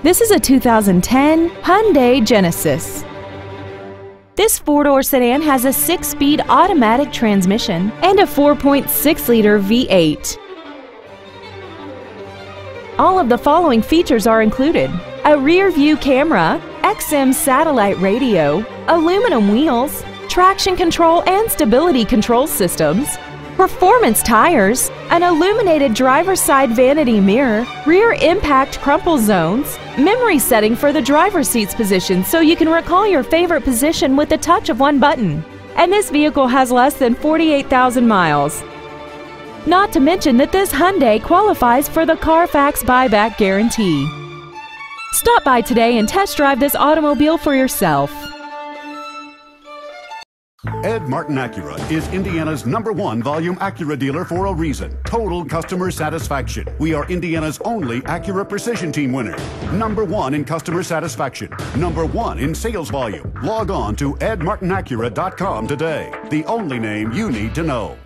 This is a 2010 Hyundai Genesis. This four-door sedan has a six-speed automatic transmission and a 4.6-liter V8. All of the following features are included. A rear view camera, XM satellite radio, aluminum wheels, traction control and stability control systems, performance tires, an illuminated driver's side vanity mirror, rear impact crumple zones, memory setting for the driver's seat's position so you can recall your favorite position with the touch of one button. And this vehicle has less than 48,000 miles. Not to mention that this Hyundai qualifies for the Carfax buyback guarantee. Stop by today and test drive this automobile for yourself. Ed Martin Acura is Indiana's number one volume Acura dealer for a reason. Total customer satisfaction. We are Indiana's only Acura Precision Team winner. Number one in customer satisfaction. Number one in sales volume. Log on to edmartinacura.com today. The only name you need to know.